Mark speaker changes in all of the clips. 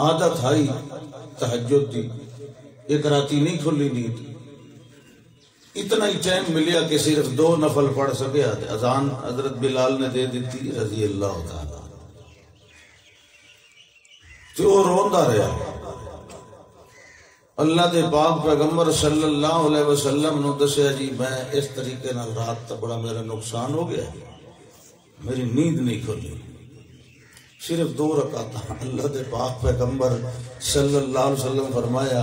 Speaker 1: आदत आई तहजद दी। एक राती नहीं खुली नींद। इतना ही चैन मिलिया कि सिर्फ़ दो नफल पढ़ सके अजान हज़रत बिलाल ने दे दी रज़ी अल्लाह तो वो रोंदा रहा। अल्लाह के पाक पैगंबर सल्लल्लाहु अलैहि वसल्लम ने दसिया जी, मैं इस तरीके रात का बड़ा मेरा नुकसान हो गया। मेरी नींद नहीं खुली। सिर्फ़ दो रकात। अल्लाह के पाक पैगंबर सल्लल्लाहु अलैहि वसल्लम फरमाया,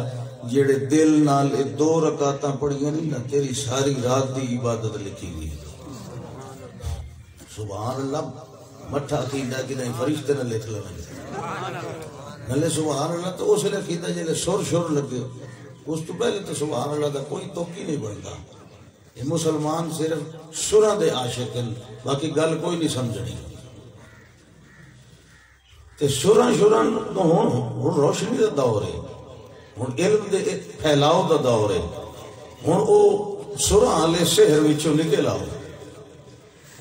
Speaker 1: जेड़े दिल नाल दो रकात पढ़िया नहीं ना, तेरी सारी रात की इबादत लिखी गई सुबह अल्लाह मठा कि नहीं, फरिश्ते ने लिख लेना नले अल्लाह तो सुर सुर लगे, उस तो पहले तो अल्लाह का कोई नहीं बनता मुसलमान सिर्फ़ सुरा दे आशिक बाकी गल कोई नहीं समझनी। ਤੇ ਸ਼ੁਰਾਂ ਸ਼ੁਰਾਂ ਤੋਂ ਹੁਣ ਹੁਣ ਰੋਸ਼ਨੀ ਦਾ ਦੌਰ ਹੈ ਹੁਣ ਇਲਮ ਦੇ ਫੈਲਾਓ ਦਾ ਦੌਰ ਹੈ ਹੁਣ ਉਹ ਸੁਰਾਂ ਵਾਲੇ ਸ਼ਹਿਰ ਵਿੱਚੋਂ ਨਿਕਲ ਆਓ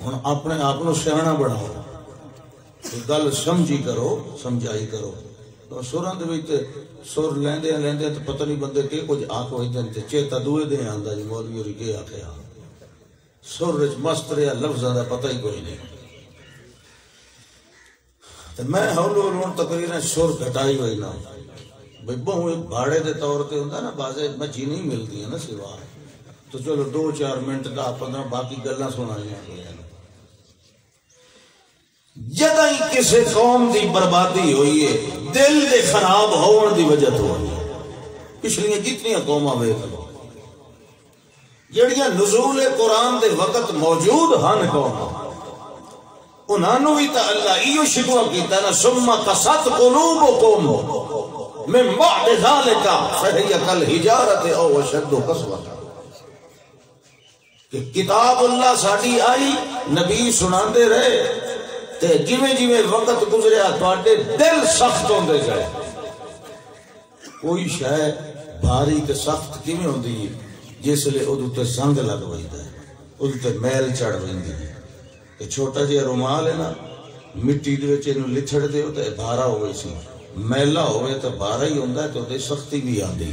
Speaker 1: ਹੁਣ ਆਪਣੇ ਆਪ ਨੂੰ ਸਿਆਣਾ ਬਣਾਓ ਗੱਲ ਸਮਝੀ ਕਰੋ ਸਮਝਾਈ ਕਰੋ ਤਾਂ ਸੁਰਾਂ ਦੇ ਵਿੱਚ ਸੁਰ ਲੈਂਦੇ ਲੈਂਦੇ ਤੇ ਪਤਾ ਨਹੀਂ ਬੰਦੇ ਕੀ ਕੁਝ ਆਖ ਹੋਈ ਜਾਂਦੇ ਚੇਤਾ ਦੂਏ ਦੇ ਆਂਦਾ ਜੀ ਮੌਲਵੀ ਹੋਰੀ ਕੀ ਆਖਿਆ ਸੁਰ ਵਿੱਚ ਮਸਤ ਰਿਆ ਲਫ਼ਜ਼ਾਂ ਦਾ ਪਤਾ ਹੀ ਕੋਈ ਨਹੀਂ ਤੇ ਮੈਂ ਹੌਲੀ ਹੌਲੀ ਹੁਣ ਤਕਰੀਰਨ ਸੁਰ ਘਟਾਈ ਹੋਈ ਨਾ ਬਈ ਬਹੁ ਇੱਕ ਭਾੜੇ ਦੇ ਤੌਰ ਤੇ ਹੁੰਦਾ ਨਾ ਬਾਜ਼ੇ ਮੱਛੀ ਨਹੀਂ ਮਿਲਦੀ ਹੈ ਨਾ ਸਿਵਾ तो चलो दो चार मिनट का पंद्रह बाकी गल्ला सुनाइया गई जद ही किसी कौम की बर्बादी हुई है दिल के खराब होने की वजह तो हुई पिछलियां जितनी कौम वेख लो जड़िया नजूल कुरान के वक्त मौजूद हन कौम उन्होंने भी तो अल्लाह इो शिकवा किया ना, सुम्मा कसत कुलूबुकुम। मिन बाद ज़ालिका, फहिय कल हिजारत औ कि किताब अल्लाह साडी आई, नबी सुनाते रहे, ते जिमें जिमें वक्त गुजरिया थोड़े दिल सख्त होंगे गए। कोई शह भारी ते सख्त किमें होंगी है जिसले उदे संग लग पैदा है, उदे मैल चढ़ पैंदी है छोटा जिहा रुमाल है ना मिट्टी लिथड़ दो तो भारा हो मैला हो तो भारा ही होंगे तो सख्ती भी आती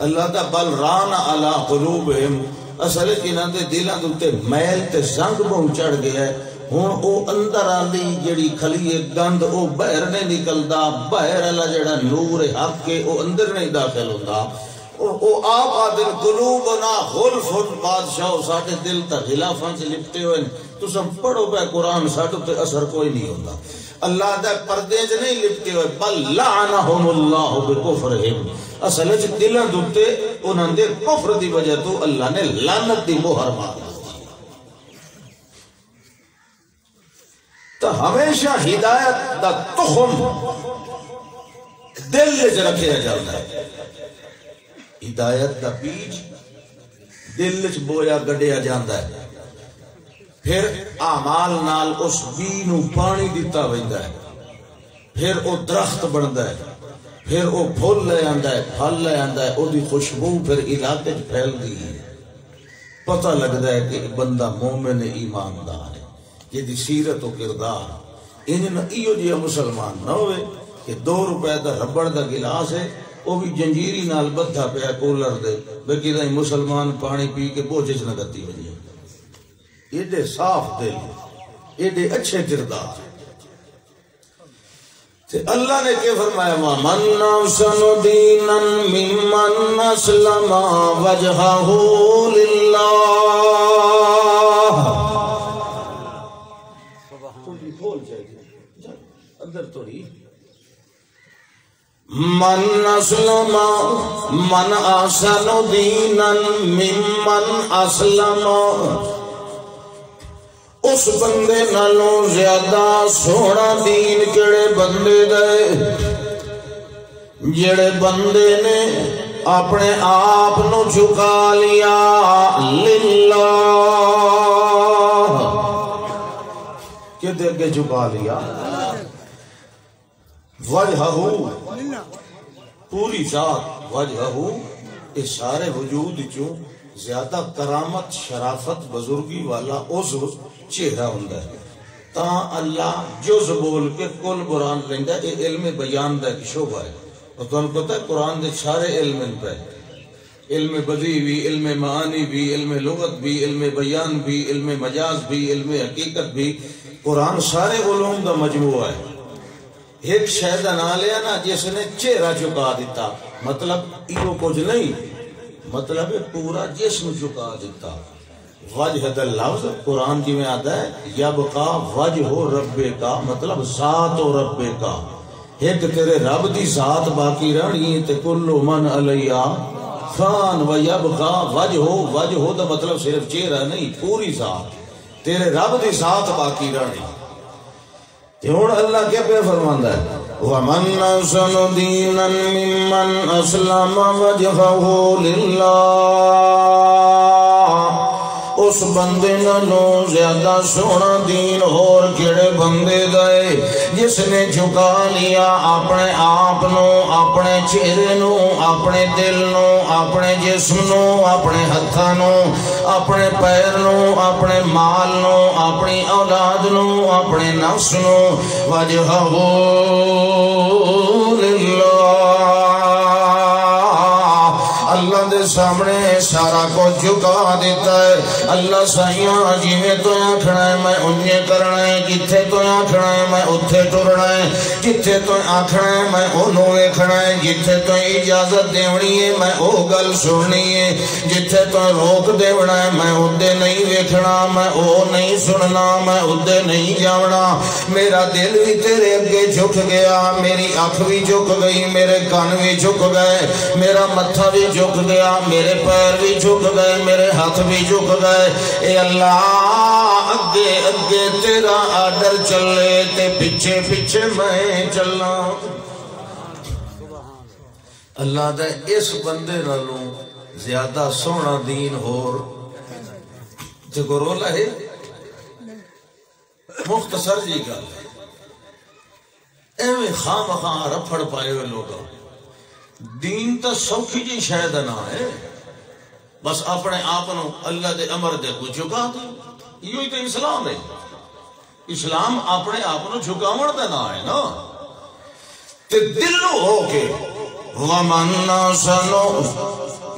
Speaker 1: अल्लाह का बल रान अला कलूब असल इन्हों के दिलों के उत्ते मैल ते जंग बहुत चढ़ गया है हूँ वो अंदर आंदी जड़ी खली गंद वो बहर नहीं निकलता बहर वाला जड़ा नूर हक के वो अंदर नहीं दाखिल होता आप आदिन कुलूब ना हुल्फुन बादशाह दिल ता खिलाफां च लिपटे हुए तुम पढ़ो पे कुरान ते असर कोई नहीं होता। अल्लाह च नहीं हुए। बल असल च दिलां दे उत्ते उन्हां दे कुफ्र वजह तो अल्लाह ने लानत मोहर मार तो हमेशा हिदायत का तुखम दिल च रखा जाता है। हिदायत का बीज दिल च बोया गड्ढिया जाता है। फिर आमाल नाल उस बी पानी दिता वैंदा है। फिर वो दरख्त बनता है। फिर वो फुल ले आंदा है, फल ले आंदा है ओदी खुशबू फिर इलाके च है। पता लगता है कि बंदा मोमिन ईमानदार है, जिहदी सीरत और किरदार। न इहो जिहा मुसलमान न कि दो रुपए का रबड़ का गिलास है वो भी जंजीरी नाल बद्धा पिया कूलर दे मुसलमान पानी पी के बोझ च न गती वजे एडे साफ़ दिल, एडे अच्छे किरदार। अल्लाह ने क्या फरमाया? मन अहसनु दीनन मिम्मन अस्लमा वजहहु लिल्लाह। अंदर मन अस्लमा, मन अहसनु दीनन मिम्मन अस्लमा उस बंदे नालों ज़्यादा सोना दीन केड़े बंदे दे? जेड़े बंदे ने अपने आप नु झुका लिया, लिल्ला। किते अगे झुका लिया? वजहू पूरी जात वजहू ये सारे वजूद चो ज़्यादा करामत, शराफत, बुजुर्गी वाला उस चेहरा ता अल्लाह जुज बोल के कुल कुरान लेंदा ये इल्म बयान का एक शोभा है। और तुम पता है, कुरान के सारे इल्म इल्म बदी भी, इल्म मानी भी, इल्म लुगत भी, इल्म बयान भी, इल्म मजाज भी, इल्म हकीकत भी। कुरान सारे उलूम का मजमूआ है। एक शह का ना लिया ना, जिसने चेहरा चुका दिता। मतलब इो कुछ नहीं। मतलब पूरा जिसम चुका दिता। वजह लफ्ज, कुरान जिमें आता है यब का वज हो रब्बे का मतलब जात हो रब्बे का। एक तेरे रब की जात बाकी रहनी, ते कुल्लो मन अलैया। फान व यब का वज हो वज हो तो मतलब सिर्फ़ चेहरा नहीं, पूरी जात। तेरे रब की जात बाकी रहनी। हूँ अल्लाह क्या पे फरमांदा है? वमन असन दीनन मिमन असलम वजहहु लिल्लाह। उस बंदे ज़्यादा सोना दीन और केड़े बंदे गए जिसने झुका लिया अपने आप नो अपने चेहरे नो अपने दिल नो अपने जिस्म अपने हथा अपने पैर नो अपने माल नो अपनी औलाद नो अपने नफ्स नो वजह अल्लाह के सामने सारा कुछ झुका देता है। अल्लाह साइया जिमें तो आखना है, मैं उन्हें करना है। जिथे तो आखना है, मैं उथे टुरना है। जिथे तो आखना है, मैं ओनू वेखना है। जिथे तो इजाज़त देवनी है, मैं वो गल सुननी है। जिथे तो रोक देवना है, मैं उदे नहीं वेखना। मैं वो नहीं सुनना, मैं उदे नहीं जावना। मेरा दिल भी तेरे अगे झुक गया। मेरी अख भी झुक गई, मेरे कान भी झुक गए। मेरा मत्था भी झुक झुक गया मेरे पैर भी झुक गए, मेरे हाथ भी झुक गए। ए अल्लाह अगे अगे तेरा आर्डर चले ते पीछे पीछे मैं चलना। अल्लाह दे इस बंदे नालों ज़्यादा सोहना दीन होर। जो रोला है। मुख्तसर जी गल एवं खाम खां रफड़ पाए हुए लोग दीन तो सौखी जी शायद ना है। बस अपने आप अल्लाह के अमर दे को झुका दो। यो तो इस्लाम है। इस्लाम अपने आप झुकाव का ना है ना। ते दिलो हो के वमन्ना सनो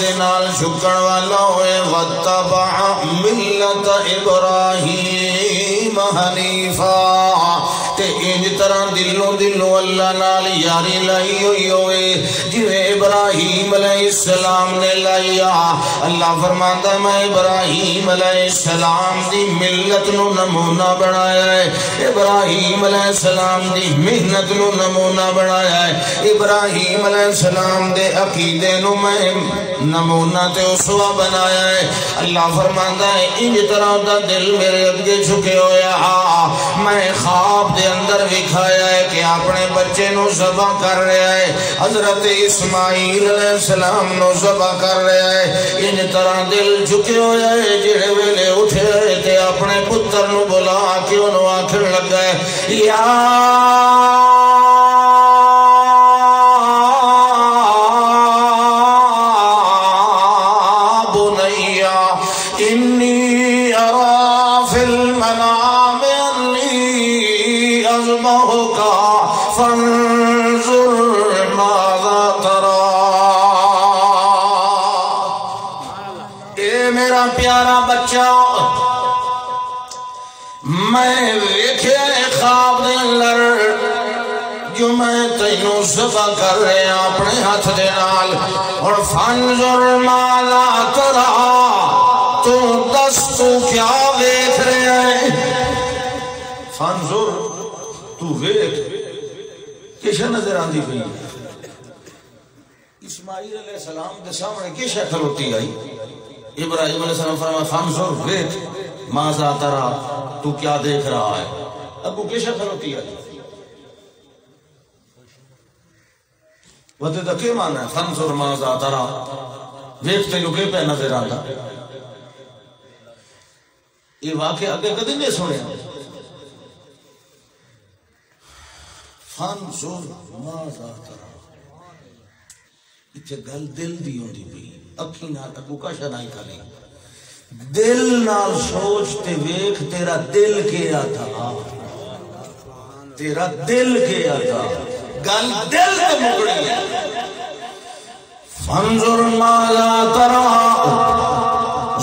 Speaker 1: दे नाल झुकण वाला होए वतबा मिल्लत इब्राहीम हनीफा। इंज तरह दिलो दिलो अल्लाह नाल यारी लाई हुई होए जिवें इब्राहीम अलैहिस्सलाम ने लाइया अल्लाह फरमांदा मैं इब्राहीम दी मिल्लत नु नमूना बना बनाया है इब्राहिम सलाम की मेहनत नमूना बनाया है इब्राहिम सलाम दे अकीदे मैं नमूना ते उसवा बनाया है अल्लाह फरमांदा है इंज तरह दा दिल मेरे अगे झुके होया मैं ख्वाब दे अंदर विखाया है कि अपने बच्चे ज़बा कर रहा है हज़रत इस्माइल सलाम ज़बा कर रहा है इन तरह दिल झुके होया है जेड़े वेले उठे ते अपने पुत्र बुला के उन्होंने आखिर लगा है या सफ़ा कर रहे अपने हाथ दे नाल। और फंजुर माला तरा तू दस तू क्या देख रहे हैं? फंजुर तू वेख किश नज़र आंदी पई इस्माइल सलाम के सामने किश खलोती आई? इब्राहिम फरमा वेख माजा तरा, तू क्या देख रहा है? अबू किश खलोती आई वते तो के माना है? फंसुर माजा तरा देखते लुके पे नज़र आता ये वाक्य अगे कभी नहीं सुने फंसुर माजा तरा। इतने गल दिल दी होंगी पी अखी ना अगू कशा नहीं दिल नाल सोच ते वेख तेरा दिल के आता तेरा दिल के आता गल दिल फंजुर माला तरा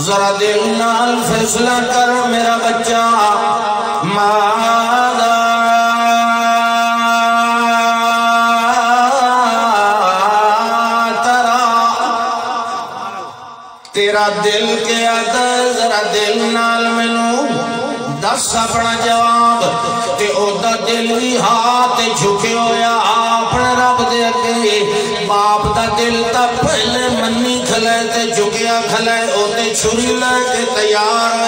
Speaker 1: जरा दिल नाल फैसला कर मेरा बच्चा अपना जवाब, ते ओदा दिल भी हाथ झुके होया अपने रब दे अगे बाप दा दिल ता पहले मन्नी खले ते झुकया खले, ओते छुरी लेके तैयार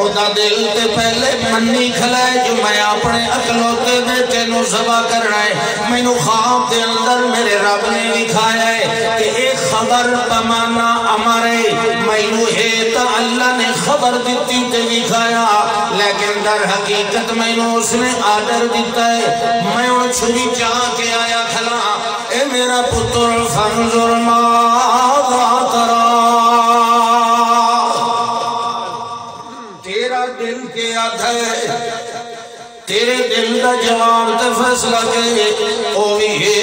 Speaker 1: ओदा दिल ते पहले मन्नी खलाए जो मैं अपने अकलौते नु सभा करना है मैनू ख्वाब दे अंदर मेरे रब ने दिखाया है कि एक खबर बमाना अमरे मैनू है तो अल्लाह ने खबर दी ते दिखाया लेकिन दर हकीकत मैनू उसने आर्डर दिता है मैं हूँ छुरी चाह के आया खला ए मेरा पुत्र फंजुर मादा जवाब तो फैसला के ओ भी है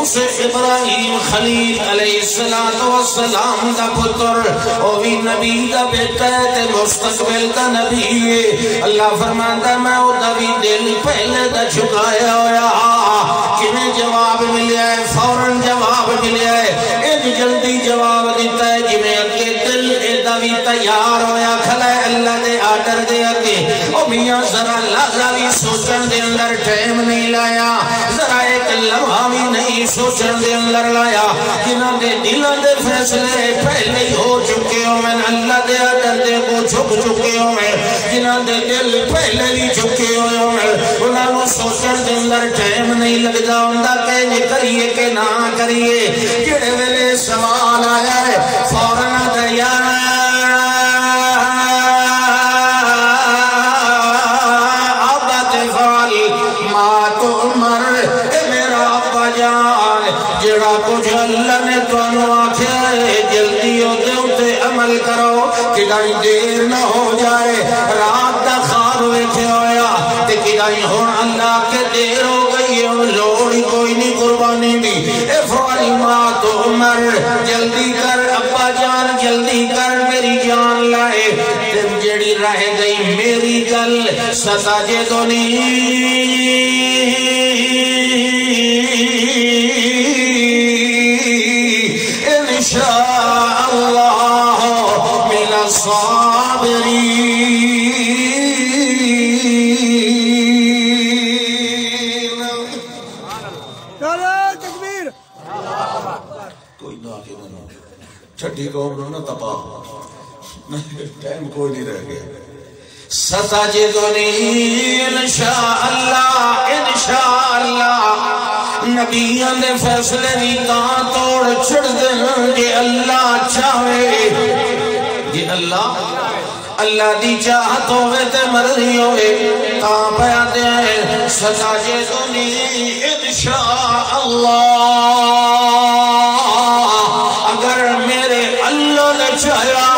Speaker 1: उस इब्राहिम खलील अलैहिस्सलाम का पुत्र, ओ भी नबी का बेटा है ते मुस्तकबिल का नबी है। अल्लाह फरमांदा, मैं ओदा भी दिल पहले दा झुकाया होया। किने जवाब मिलया है? फ़ौरन जवाब मिलया है। इन जल्दी जवाब दिता है, जिवें अगे दिल एदा भी तैयार होया। खला अल्लाह दे आर्डर दे अगे मियाँ, जरा लहजा भी सोचण दे अंदर टाइम नहीं लाया। जरा एक लम्हा भी नहीं सोचण दे अंदर लाया। जिन्हां दे दिलां दे फैसले पहले ही चुके हो मैं। अल्लाह दे आर्डर दे को झुक चुके हो मैं। जिन्हां दे दिल पहले ही झुके हो मैं। उन्हां नु सोचण दे अंदर टाइम नहीं लगदा। हुंदा कि करिए के ना करिए। जेड़े वेले सवाल सताजे तो नहीं इंशाअल्लाह मिला साबरीन
Speaker 2: तकबीर।
Speaker 1: कोई ना के ना छठी कौम ना तपा टाइम कोई नहीं रह गया। सताजिदुनी इंशाअल्लाह इंशाअल्लाह नबियाँ दे फैसले भी तां तोड़ छड़ देन जे अल्लाह चाहे। जे अल्लाह अल्लाह दी चाहत होवे ते मर्ज़ी होवे, तां पया दे सताजिदुनी इंशाअल्लाह अगर मेरे अल्लाह ने चाहा,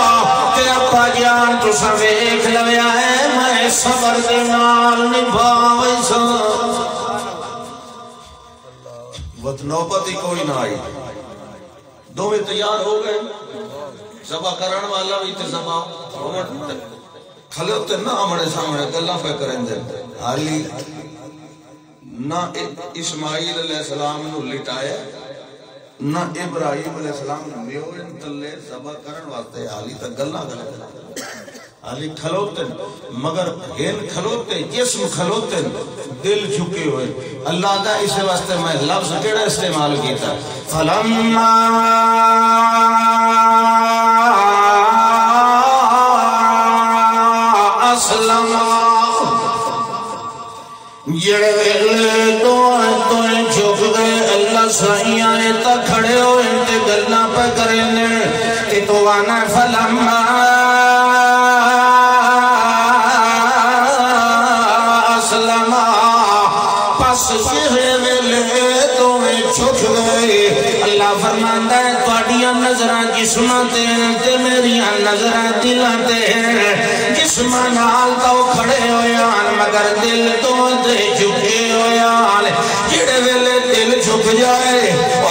Speaker 1: ते अब्बा जान तुसा वेख लवया नौबत ही कोई ना आई। दोवे तैयार हो गए। सभा करण वाला भी ते सभा। खले ते ना हमारे सामने गल्ला पे करेंगे हाली ना इस्माइल अलैहिस्सलाम नु लिटाया, ना इब्राहिम अलैहिस्सलाम नु लियो इन तल्ले सभा करण वास्ते हाली तक गल्ला गले हाली खलोते, मगर हेल खलोते, जिस्म खलोते, दिल झुके हुए। अल्लाह दा इस वास्ते मैं लफ्ज केड़ा इस्तेमाल कीता? फलम्मा तो खड़े होए ते गल्लां पे करे ने। कि तो आना फलम्मा नजरा किस्मते ते मेरिया नजरा
Speaker 2: दिलाते हैं। किस्म नाल तो खड़े हो यार मगर दिल तो दे झुके हो यार जेड़े वेले दिल झुक जाए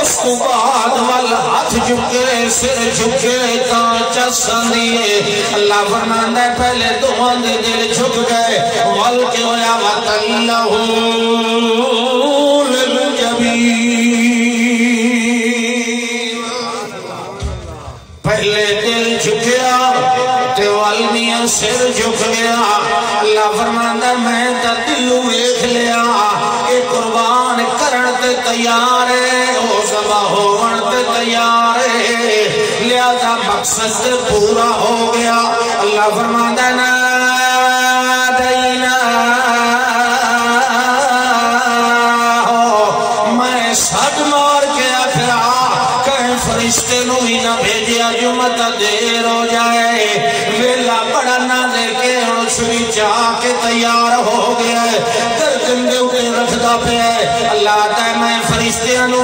Speaker 2: उसको बाद वाल हाथ झुके, सिर झुके तो चसन दिए अल्लाह फरमांदा पहले तो दिल झुक गए। वल के होया वतल्लहू वालमिया सिर झुक गया अल्लाह फरमांदा मैं तो दिलू वेख लिया ये कुर्बान करण ते तैयार है हो सबा होवन ते तैयार है लिहाजा मकसद ते पूरा हो गया अल्लाह फरमांदा ना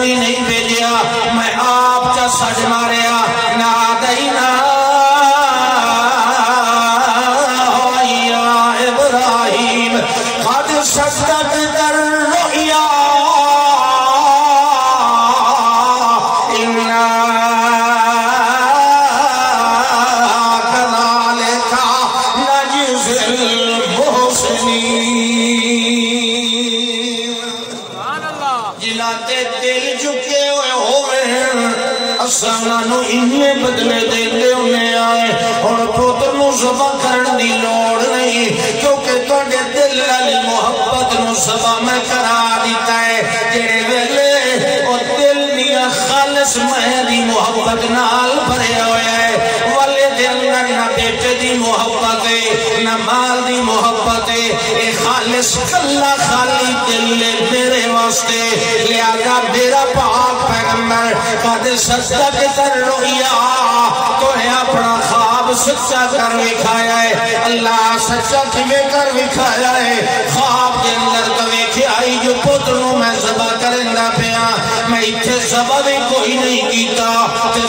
Speaker 2: ही नहीं भेजिया मैं आप चा सजना रहा ना दही ना सच्चा के कर रोया तो अपना ख्वाब सच्चा कर विखाया है। अल्लाह सच्चा किवे कर विखाया है। ख्वाब के अंदर तो वेख्या जो पुत्र मैं जबा करंदा पिया। भी कोई नहीं कीता, ते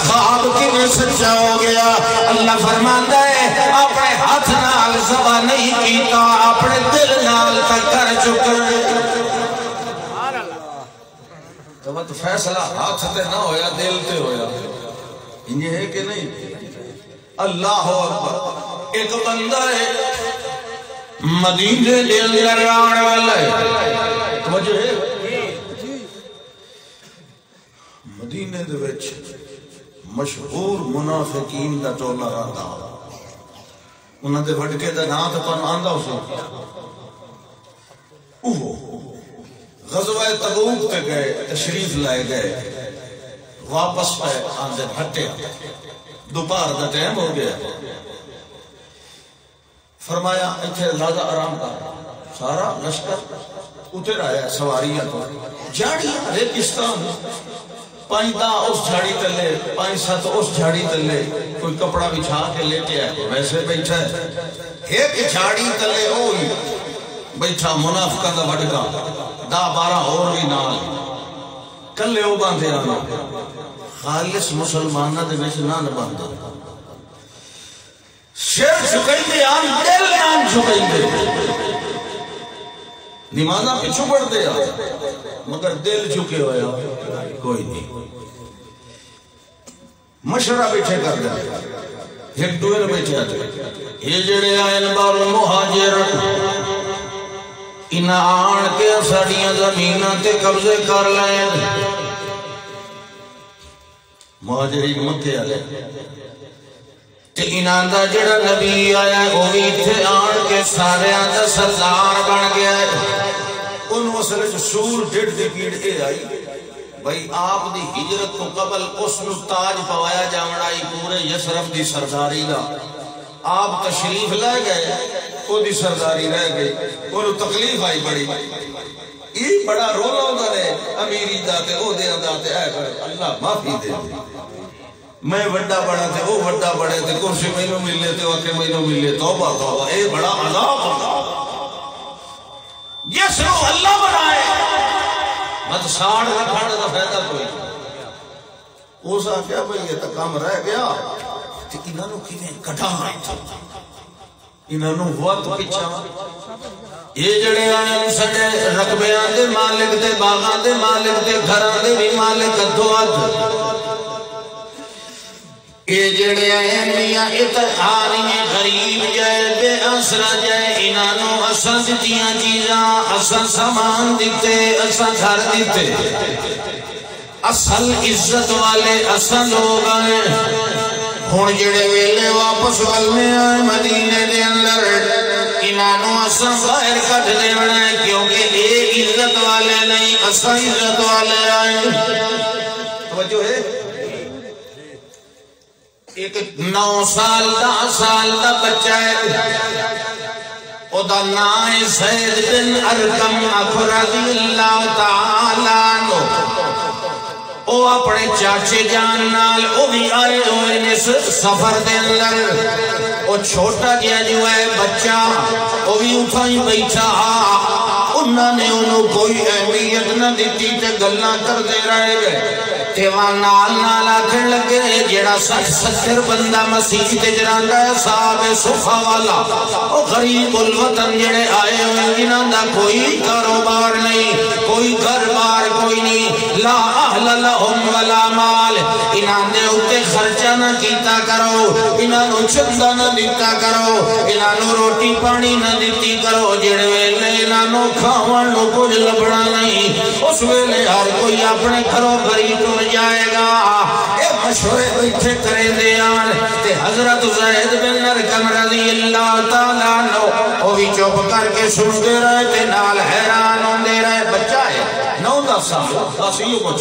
Speaker 2: किवे सच्चा हो गया। अल्लाह फरमांदा है, अपने हाथ नाल जबा नहीं कीता, अपने दिल नाल कर चुके।
Speaker 1: मत फैसला हाथ ते ना होया, दिल ते होया। ये है कि नहीं? अल्लाह अकबर। एक बंदा है, मदीने दे अंदर आने वाला है। समझो है? मदीने दे विच मशहूर मुनाफिकीन दा टोला रहा उन्हां दे वडके दा नाम तो आंदा उसे। ओहो गजवा तबूक पे गए, तशरीफ़ लाए गए, वापस पे आंदे हटे दोपहर का टाइम हो गया। फरमाया, इथे लाजा आराम कर। सारा लश्कर उतर आया सवारियाँ तो झाड़ी रेगिस्तान पाँच दा उस झाड़ी तले पाँच सत उस झाड़ी तले। कोई कपड़ा बिछा के लेटे आया, वैसे बैठा है। एक झाड़ी तले ओ बैठा मुनाफिका का वडका दा बारह और भी नाल। कले ओ बांधे आना खालिस मुसलमाना दे विच ना न बांधे। सिर झुकाइंदे आन दिल आन झुकाइंदे नमाजा पिछू पढ़ते आ। मगर दिल झुके होया कोई नहीं। मशरा बैठे कर दे एक दूर बैठे ये जेड़े आए न बारू मुहाजिर इन्हें के ज़मीन ते कब्जे कर नबी आया वो भी इथे आन के दा सरदार बन गया असल सूर दी पीड़ आई, भाई आप हिजरत तो कबल उसनु पवाया जावना पूरे यशरफ दी सरदारी दा। आप तशरीफ़ ले गए ओदी सरदारी रह गई। ओनू तकलीफ़ आई बड़ी। ई बड़ा रोला आंदा रहे अमीरी दा ते ओदे दा ते ऐ अल्लाह माफ़ी दे। मैं वड्डा बड़ा ते ओ वड्डा बड़े ते कुर्सी मैनू मिले ते ओके मैनू मिले। तौबा तौबा। ए बड़ा अजाब ये सिर्फ़ अल्लाह बनाए। मत साड़ ना खाने दा फ़ायदा कोई। उस आख्या भाई, ये तो काम रह गया।
Speaker 2: इन्हों कि कटा इन्हों तो पिछा ये जड़े आए सड़े रकबिया मालिक के बागा के मालिक के घर के भी मालिक अद्धो अद ये जड़े आए मिया इत आ रही है गरीब जाए बेअसरा जाए इन्हों असा दिखा चीजा, असा समान दिते असा घर दिते असल इज़्ज़त वाले असा लोग आए। ਹੁਣ ਜਿਹੜੇ ਵੇਲੇ ਵਾਪਸ ਵੱਲਨੇ ਆਏ ਮਦੀਨੇ ਦੇ ਅੰਦਰ ਇਹਨਾਂ ਨੂੰ ਅਸਾਂ ਬਾਹਰ ਕੱਢ ਦੇਣਾ ਕਿਉਂਕਿ ਇਹ ਇੱਜ਼ਤ ਵਾਲੇ ਨਹੀਂ ਅਸਾਂ ਇੱਜ਼ਤ ਵਾਲੇ ਆਏ ਤਵੱਜੋ ਹੈ ਇੱਕ 9 ਸਾਲ 10 ਸਾਲ ਦਾ ਬੱਚਾ ਹੈ ਉਹਦਾ ਨਾਮ ਹੈ ਸੈਦ ਬਿਨ ਅਰਕਮ ਅਫਰਜ਼ੀ ਅੱਲਾਹ ਤਾਲਾ ਨੂੰ ਉਹ ਆਪਣੇ ਚਾਚੇ ਜਾਨ ਨਾਲ ਉਹ ਵੀ ਆਏ ਹੋਏ ਨੇ ਇਸ ਸਫ਼ਰ ਦੇ ਅੰਦਰ ਉਹ ਛੋਟਾ ਜਿਹਾ ਜੋ ਹੈ ਬੱਚਾ ਉਹ ਵੀ ਉਠਾ ਹੀ ਬੈਠਾ ਉਹਨਾਂ ਨੇ ਉਹਨੂੰ ਕੋਈ ਅਹਿਮੀਅਤ ਨਾ ਦਿੱਤੀ ਤੇ ਗੱਲਾਂ ਕਰਦੇ ਰਹੇ ਗਏ ਤੇ ਵਾ ਨਾਲ ਨਾਲ ਆਖਣ ਲੱਗੇ ਜਿਹੜਾ 60 70 ਬੰਦਾ ਮਸੀਹ ਤੇ ਜਰਾਂਦਾ ਹੈ ਸਾਹਬ ਸੁਫਾ ਵਾਲਾ ਉਹ ਗਰੀਬ ਉਲ ਵਤਨ ਜਿਹੜੇ ਆਏ ਹੋਏ ਜਿਨ੍ਹਾਂ ਦਾ ਕੋਈ ਕਾਰੋਬਾਰ ਨਹੀਂ ਕੋਈ ਘਰ-ਬਾਰ ਕੋਈ ਨਹੀਂ ਲਾ ਅਹਲ ਲਹੁਮ ਵਲਾ ਮਾਲ ਇਹਨਾਂ ਦੇ ਉੱਤੇ ਖਰਚਾ ਨਾ ਕੀਤਾ ਕਰੋ ਇਹਨਾਂ ਨੂੰ ਚੰਦਾ ਨਾ ਦਿੱਤਾ ਕਰੋ ਇਹਨਾਂ ਨੂੰ ਰੋਟੀ ਪਾਣੀ ਨਾ ਦਿੱਤੀ ਕਰੋ ਜਿਹੜੇ ਵੇਲੇ ਇਹਨਾਂ ਨੂੰ ਖਾਵਣ ਨੂੰ ਕੁਝ ਲੱਭਣਾ ਨਹੀਂ ਉਸ ਵੇਲੇ ਹਰ ਕੋਈ ਆਪਣੇ ਘਰੋਂ ਘਰੀ ਟੁਰ जाएगा। ये मशवरे इतने करेंगे यार, ते हज़रत जैद बिन नरकम रज़ी अल्लाह ताला नो ओ भी चुप करके सुनते रहे, ते नाल हैरान होंदे रहे। बच्चा है 9 10 साल बस यो कुछ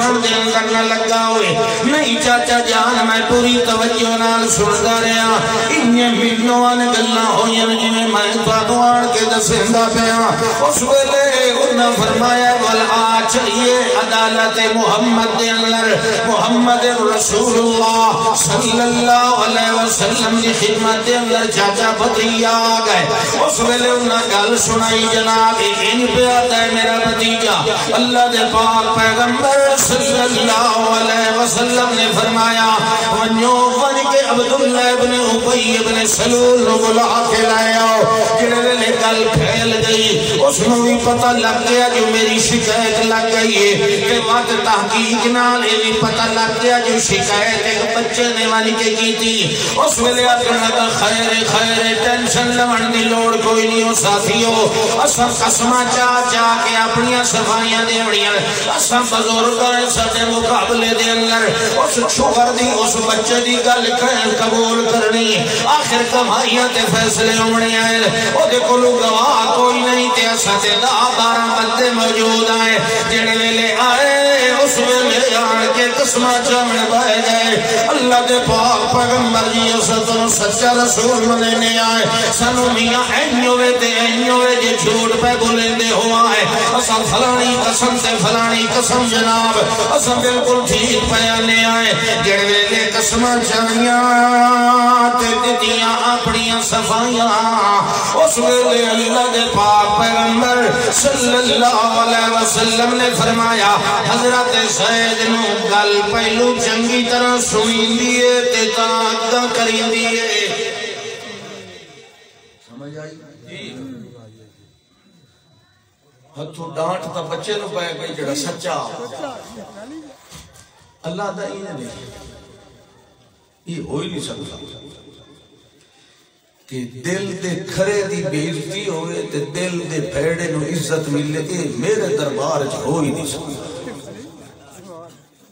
Speaker 2: सुनन दे अंदर न लगा होए नहीं चाचा जान मैं पूरी तवज्जो नाल सुनदा रहा इन्ने मिनों गल्लां होईयां जिवें मैं आण के दसेंदा पिया उस वेले उन्हें फरमाया वल आ अदालत मोहम्मद दे अंदर मोहम्मद रसूलुल्लाह सल्लल्लाहु अलैहि वसल्लम दी खिदमत दे अंदर चाचा आ गए उस वेले गल सुनाई जनाब इन पे आता है मेरा भतीजा अल्लाह दे पाक पैगंबर सल्लल्लाहु अलैहि वसल्लम ने फरमाया, वन्यो वन के अब्दुल्ला इब्न उबई इब्न सलूल नु के आओ। जेड़े वेले गल फैल गई, उसनु भी पता लग गया जो मेरी शिकायत लग गई है। ते वत तहकीक नाल ये भी पता लग गया जो शिकायत एक बच्चे ने वाली के की थी। उस वेले आखन लगा, खैर खैर, टेंशन लवण दी लोड़ कोई नहीं हो साथियो। असा कसमा चा चा के अपनी सफाइयाँ देवड़ियाँ असा बुज़ुर्ग साडे मुकाबले दे अंदर। उस शुगर दी, उस बच्चे की गल कबूल करनी। आखिर कमाइया ते फैसले होने आए। कोलो गवाह कोई नहीं ते असा ते 10 12 बंदे मौजूद आए। जेड़े वेले आए, उस वेले आन के कसमा चावण बह गए। अल्लाह दे पाक पैगंबर जी असा तो सच्चा रसूल मने आए। सानू मियाँ ऐन होवे ते ऐन होवे जे झूठ पे बोलेंदे हो। आए असा फलानी कसम ते फलानी कसम जनाब, असा बिल्कुल ठीक पयाने आए। जेड़े वेले कसमां चाइयाँ ते दित्तियाँ अपनियाँ सफाइयाँ। उस वेले अल्लाह दे पाक पैगंबर सल्लल्लाहु अलैहि वसल्लम ने फरमाया, हज़रत सैयद नु गल पहलू चंगी तरह सुनींदी है ते ता अदा करींदी है। समझ आई? डांट तो बच्चे नु पै गई जड़ा सच्चा। अल्लाह दा इने
Speaker 1: ये हो ही नहीं सकता कि दिल दे खरे दी बेइज्जती होवे ते दिल दे फेड़े नु इज़्ज़त मिले मेरे दरबार च हो ही नहीं सकता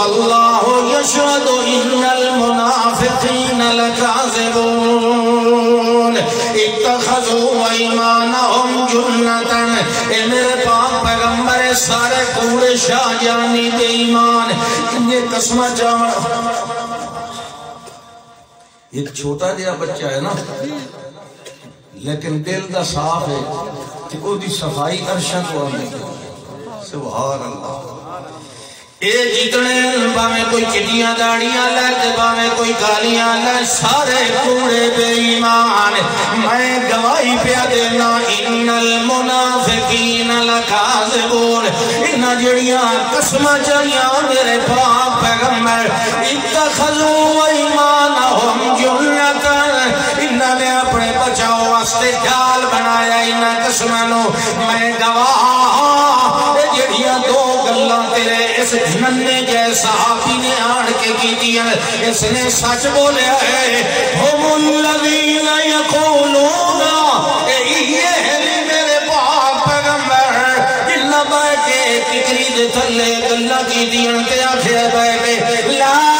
Speaker 1: इन्नक लरसूलुहु वल्लाहु यशहदु इन्नल मुनाफिकीन लकाज़िबून इत्तखज़ू ईमानहुम जुन्नतन ए मेरे पाक पैगंबर सारे कूड़े शाहजानी दे ईमान ये कसम जान एक छोटा जहा बच्चा है ना लेकिन दिल का साफ़ है कि ओदी सफ़ाई अरशा को आने सुभान अल्लाह जितने भावे कोई चिटिया दाड़ियाँ ले भावे कोई गालियाँ ले सारे कूड़े बेईमान मैं गवाही पिया देना इन्नल मुनाफिकीन लकाज़िबून इन्ना जड़ियाँ कसमां चलियाँ मेरे पाक पैगंबर इत्तखज़ू ईमानहुम जुन्नतन इन्ना ने अपने बचाव वास्ते जाल बनाया इन्ना कसमां मैं गवाह इस नन्हे जय सहाबी ने आड़ के की इसने सच बोलिया है थले यक़ूलूना ये है मेरे पैगंबर बैठे किकरी की कीतियाँ ते आखिया बैठे, ला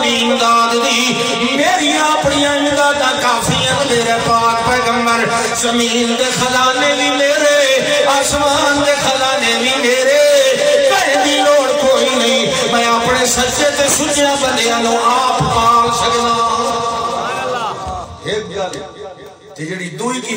Speaker 1: नहीं मुनाफिका इमदाद दी। मेरी अपनी इमदाद काफ़ी है मेरे पाक पैगंबर। ज़मीन दे खजाने भी मेरे, आसमान दे खजाने भी मेरे। मैं अपने सच्चे ते बंदियाँ आप पाल सकदा। एक की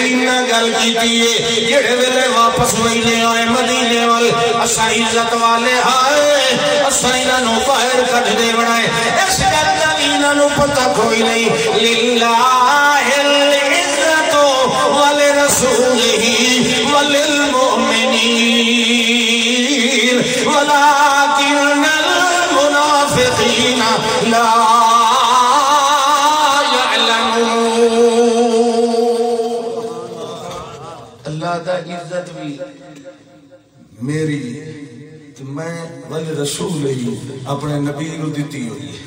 Speaker 1: इन्ना गल कीती है जेड़े वेले वापस महीने आए मदीने वाल असा इज्जत वाले हाय असा इन्हों बाहर कट दे बनाए इस गल का भी इन्हों पता कोई नहीं लिल्लाहिल इज्जत वाले रसूलिही मेरी तो मैं वल रसूल ही अपने नबी दी हुई है।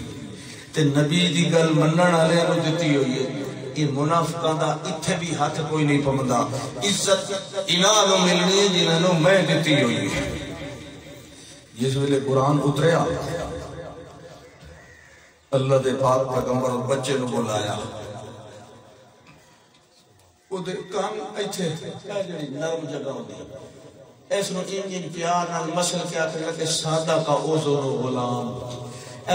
Speaker 1: ते नबी की गल मन आलिया दी हुई है। भी हाथ कोई नहीं मैं दी जिस कुरान उतरिया अल्लाह के बच्चे बुलाया। जगह इस प्यार सादा का ओजोरो गुलाम।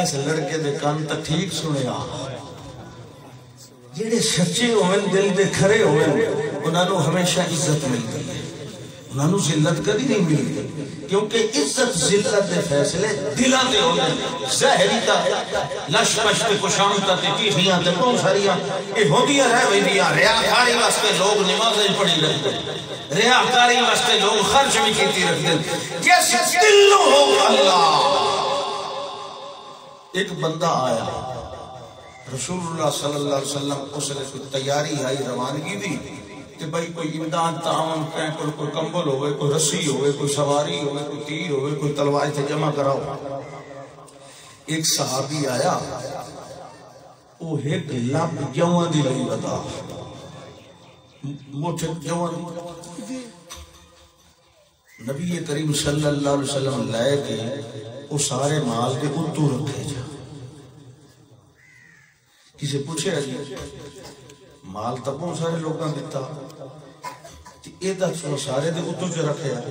Speaker 1: इस लड़के दे कान तो ठीक सुने जेडे सच्चे होवन, दिल के खरे होवन उन्हां हमेशा इज़्ज़त मिलती है। उन्होंने नु जिल्लत कभी नहीं मिलती। क्योंकि इज़्ज़त, जिल्लत के फैसले दिलों के होंगे। जहरी का लश पश के कुशाणता ते चीखियाँ ते बहुत ए यहूदियाँ रह गईयां रियाकारी वास्ते लोग नमाज़ें पढ़ी रखते रियाकारी वास्ते लोग खर्च भी कीती रखते किस दिल नु हो अल्लाह, एक बंदा आया। रसूलुल्लाह सल्लल्लाहु अलैहि वसल्लम, उसने तैयारी आई, रवानगी दी? कि भाई कोई इमदाद तावन कै को कोई कंबल होवे, कोई रस्सी होवे, कोई सवारी होवे, कोई तीर होवे, कोई तलवार से जमा कराओ। एक सहाबी आया वो एक लप जवा दी लई बता मुठ जवा नबी करीम सल्लल्लाहु अलैहि वसल्लम लाए के वो सारे माल के उतू रखे जा। किसे पूछे जी? ਮਾਲ ਤਾਂ ਬਹੁਤ ਸਾਰੇ ਲੋਕਾਂ ਨੇ ਦਿੱਤਾ ਤੇ ਇਹਦਾ ਚੋ ਸਾਰੇ ਦੇ ਉੱਤੋਂ ਚ ਰੱਖਿਆ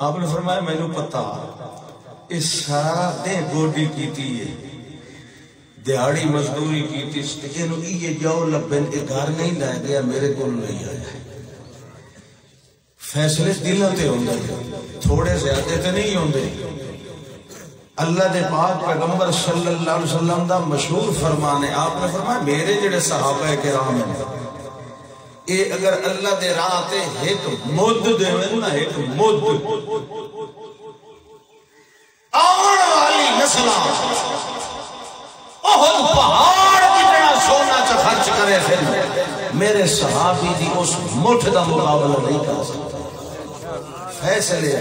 Speaker 1: ਆਪਨੇ ਫਰਮਾਇਆ ਮੈਨੂੰ ਪਤਾ ਇਹ ਸਾਰਾ ਦੇ ਗੋਡੀ ਕੀਤੀ ਹੈ ਦਿਹਾੜੀ ਮਜ਼ਦੂਰੀ ਕੀਤੀ ਤੇ ਇਹਨੂੰ ਇਹ ਜਾਓ ਲੱਭਣ ਇਹ ਘਰ ਨਹੀਂ ਲੈ ਗਿਆ ਮੇਰੇ ਕੋਲ ਨਹੀਂ ਆਇਆ ਫੈਸਲੇ ਦਿਲਾਂ ਤੇ ਹੁੰਦੇ ਥੋੜੇ ਜ਼ਿਆਦੇ ਤੇ ਨਹੀਂ ਹੁੰਦੇ अल्लाह के पाक पैगंबर सल्लल्लाहु अलैहि वसल्लम दा मशहूर फरमान है। आपने फरमाया, मेरे जेड़े सहाबा किराम हैं, ये अगर अल्लाह दे राह ते देवे ना आने वाली नस्ल पहाड़ कितना सोना च खर्च करे फिर मेरे सहाबी दी उस मुठ दा मुकाबला नहीं कर सकता। फैसले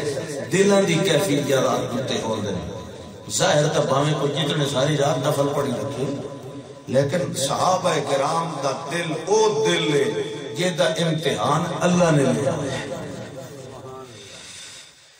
Speaker 1: दिलों की कैफियत रात होंदे ने जाहिर तो भावे को जितने सारी रात नफल पड़ी रखे लेकिन साहब कराम का दिल ओ दिल है जेदा इम्तिहान अल्लाह ने लिया है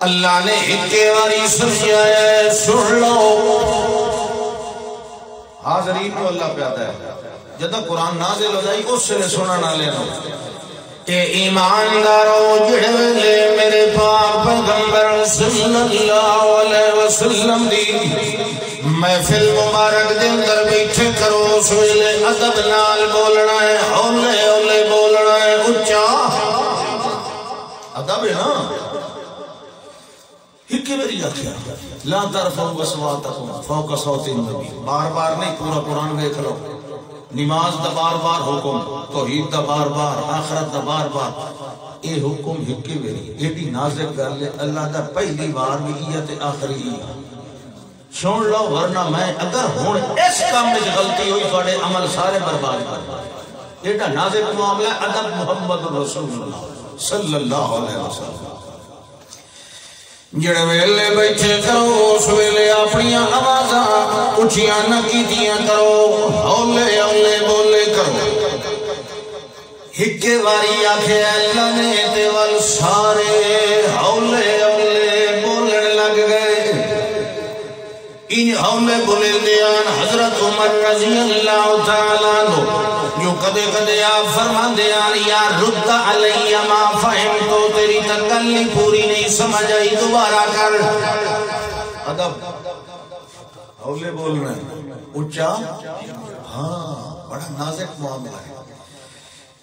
Speaker 2: अल्लाह ने एक बारी सुनिया है सुन लो
Speaker 1: जदा कुरान नाजिल हो जाए उस से सुना ना। लेना
Speaker 2: मुबारक बैठे करो, उस अदब नाल बोलना है हौले हौले बोलना है, उच्चा।
Speaker 1: अदब ना? बार बार नहीं, पूरा कुरान देख लो। नमाज़ दा बार बार हुक्म, तौहीद दा बार बार, आखिरत दा बार बार। ये हुक्म हिक्के मेरी एडी नाजुक गल है, अल्लाह दा पहली बार भी इया ते आखिरी इया। सुन लो, वरना मैं अगर हुन इस काम में गलती हुई थोड़े अमल सारे बर्बाद कर एडा नाजुक मामला अदब मुहम्मद रसूलुल्लाह सल्लल्लाहु अलैहि वसल्लम।
Speaker 2: ਜਿਹੜੇ ਵੇਲੇ ਬੈਠੇ ਕਰੋ ਉਸ ਵੇਲੇ ਆਪਣੀਆਂ ਆਵਾਜ਼ਾਂ ਉੱਚੀਆਂ ਨਾ ਕੀਤੀਆਂ ਕਰੋ ਹੌਲੇ ਹੌਲੇ ਬੋਲੇ ਕਰੋ ਇੱਕੇ ਵਾਰੀ ਆਖਿਆ ਅੱਲਾ ਨੇ ਤੇ ਵੱਲ ਸਾਰੇ ਹੌਲੇ ਹੌਲੇ ਬੋਲਣ ਲੱਗ ਗਏ ਇਨ ਹੌਲੇ ਬੋਲਦੇ ਆਨ ਹਜ਼ਰਤ ਉਮਰ ਰਜ਼ੀ ਅੱਲਾਹ ਤਾਲਾ ਨੂੰ जो कदे कदे आप फरमाते यार यार रुद्दा अलैया, मा फहिम तो तेरी तकल्ली पूरी नहीं समझ आई, दोबारा कर।
Speaker 1: अदब। हौले बोलना है। ऊँचा हाँ बड़ा नाजुक मामला है।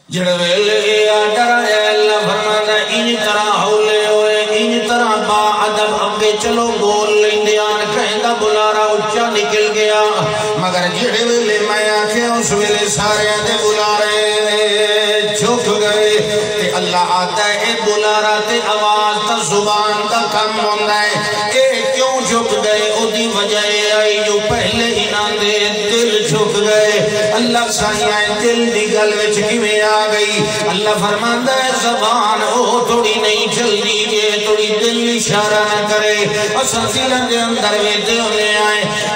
Speaker 2: जड़ वेले आ डराया अल्लाह फरमाता इन तरह हौले होए इन तरह बा अदब अगे चलो, बोल लेंदे आन कहंदा बुलारा उच्चा निकल गया मगर जेड़े वेले मैं आखे उस वेले सारे दे बुलारे झुक गए। ते अल्लाह आता है बुलारा, ते आवाज़, ता ज़ुबान दा कम होंदा है। क्यों झुक गए? ओदी वजह आई जो पहले दे, दिल झुक गए। अल्लाह साइया दिल दी गल विच आ गई? अल्लाह फरमांदा है ओ थोड़ी नहीं जे, थोड़ी दिल इशारा करे। असा दिल दे अंदर आए।